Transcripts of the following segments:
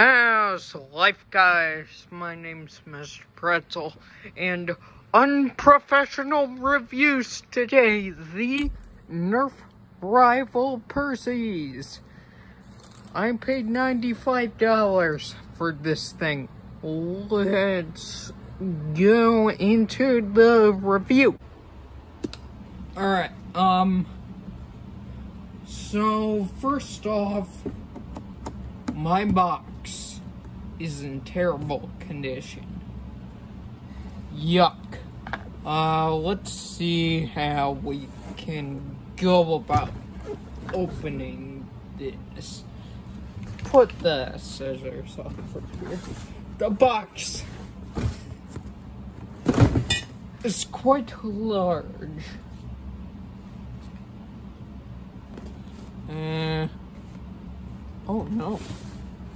How's life, guys? My name's Mr. Pretzel, and unprofessional reviews today. The Nerf Rival Perses. I paid $95 for this thing. Let's go into the review. Alright, um... So, first off, my box is in terrible condition. Yuck. Uh, let's see how we can go about opening this. Put the scissors over here. The box is quite large. Uh, oh no.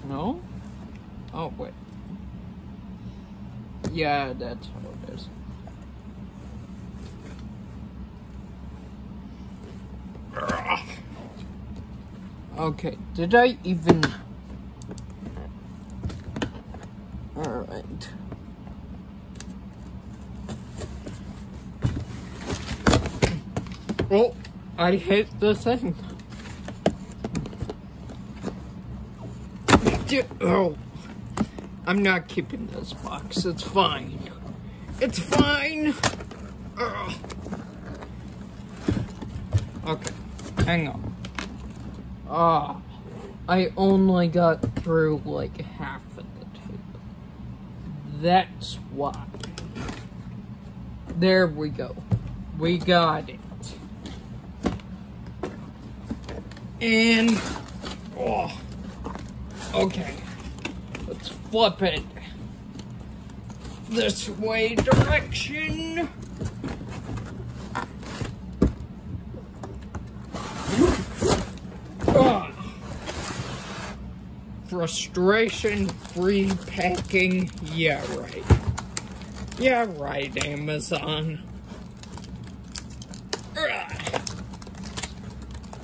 No? Oh, wait. Yeah, that's how it is. Okay, did I even... Alright. Oh, I hit the thing. Oh, I'm not keeping this box. It's fine. It's fine. Ugh. Okay, hang on. Ah, I only got through like half of the tape. That's why. There we go. We got it. And, oh. Okay. Let's flip it. This way direction. Ah. Frustration-free packing. Yeah, right. Yeah, right, Amazon.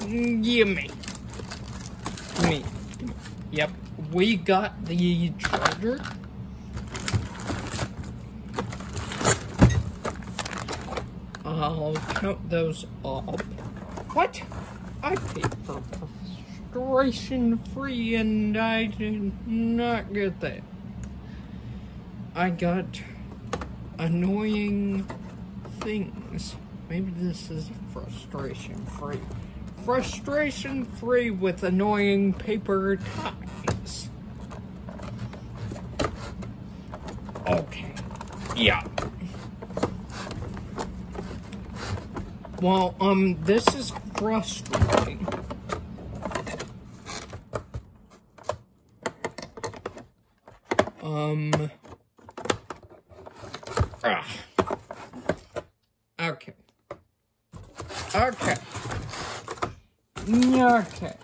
Gimme. Me. Yep, we got the charger. I'll count those up. What? I paid for frustration free and I did not get that. I got annoying things. Maybe this is frustration free frustration free with annoying paper ties. Okay. Yeah. Well, um, this is frustrating. Um. Ah. Okay. Okay. Okay.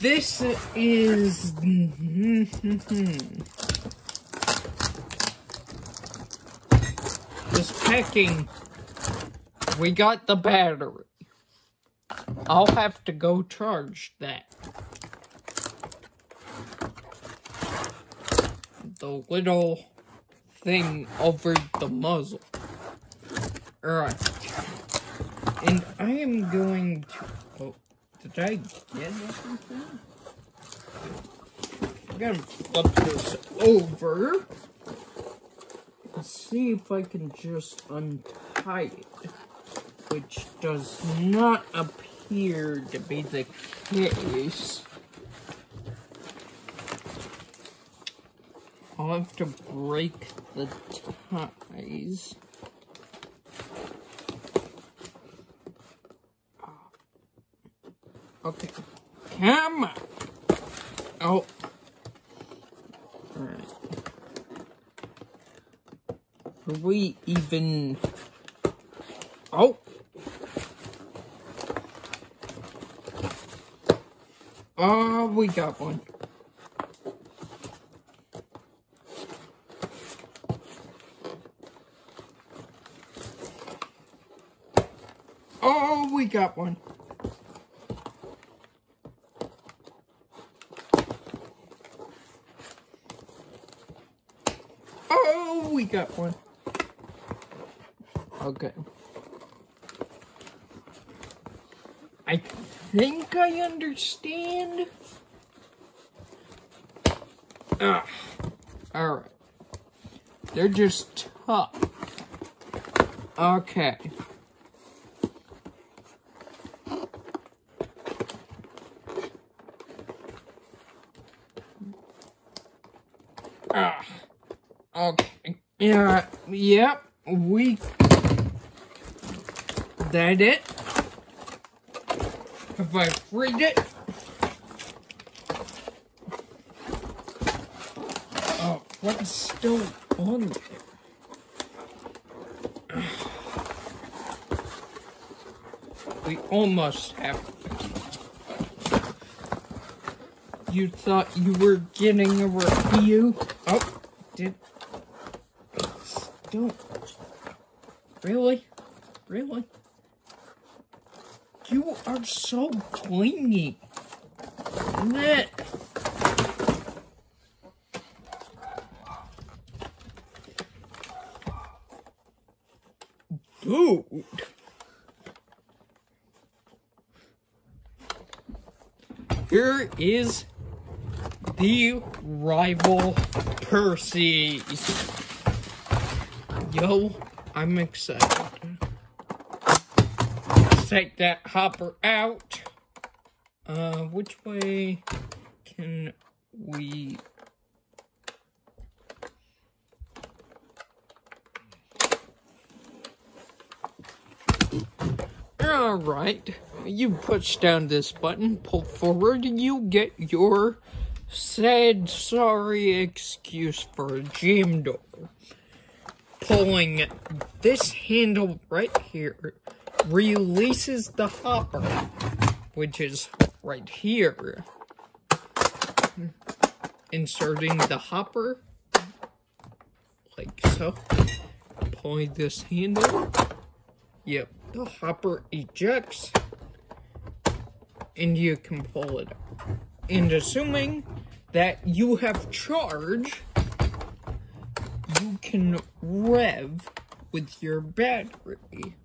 This is... Hmm. this packing, we got the battery. I'll have to go charge that. The little thing over the muzzle. Alright. And I am going to... Did I'm gonna flip this over. Let's see if I can just untie it. Which does not appear to be the case. I'll have to break the ties. Okay. Come on. Oh. Alright. Are we even... Oh. Oh, we got one. Oh, we got one. Oh, we got one. Okay. I think I understand. Ah, alright. They're just tough. Okay. Ah, okay. Yeah, yep, we... That it? Have I freed it? Oh, what's still on there? We almost have You thought you were getting a review? Oh, did... Don't... Really? Really? You are so clingy. That... Dude. Here is the rival Perses. Yo, I'm excited. Let's take that hopper out. Uh, which way can we... Alright, you push down this button, pull forward, and you get your sad sorry excuse for a jam door. Pulling this handle right here releases the hopper, which is right here. Inserting the hopper, like so. Pulling this handle. Yep, the hopper ejects, and you can pull it. And assuming that you have charge, you can rev with your battery.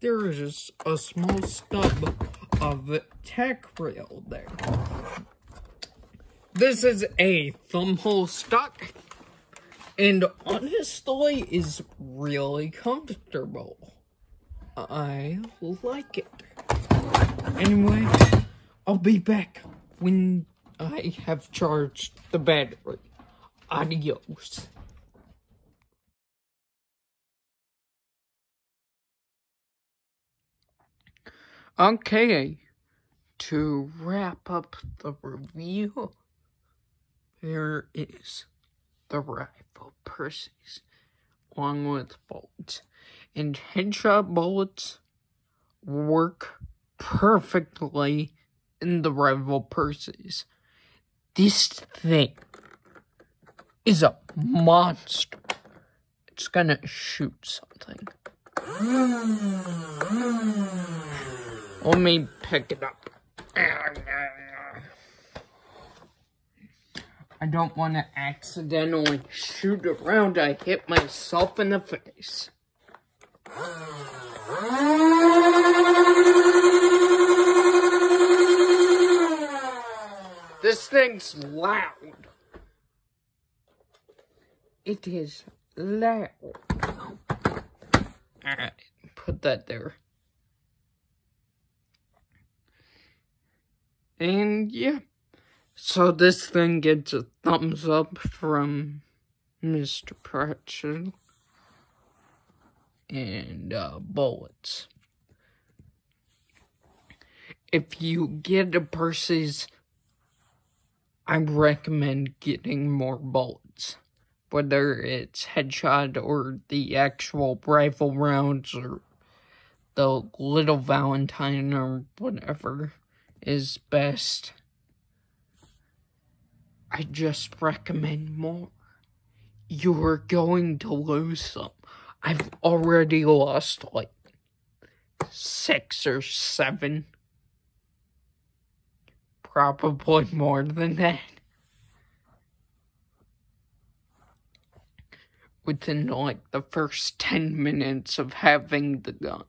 There is a small stub of tech rail there. This is a thumbhole stock and honestly is really comfortable. I like it. Anyway, I'll be back when I have charged the battery. Adios. Okay, to wrap up the review, there is the rival Perses, along with bullets. And headshot bullets work perfectly in the rival Perses. This thing is a monster. It's gonna shoot something. Let me pick it up. I don't want to accidentally shoot around. I hit myself in the face. This thing's loud. It is loud. Alright, put that there. And yeah. So this thing gets a thumbs up from Mr. Pretzel. And uh, bullets. If you get a Perses, I recommend getting more bullets. Whether it's headshot or the actual rifle rounds or the little Valentine or whatever is best. I just recommend more. You're going to lose some. I've already lost like six or seven. Probably more than that. Within like the first 10 minutes of having the gun.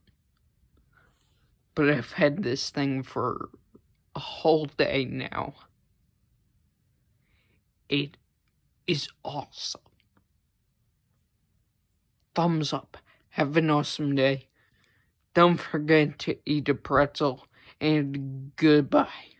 But I've had this thing for a whole day now. It is awesome. Thumbs up. Have an awesome day. Don't forget to eat a pretzel and goodbye.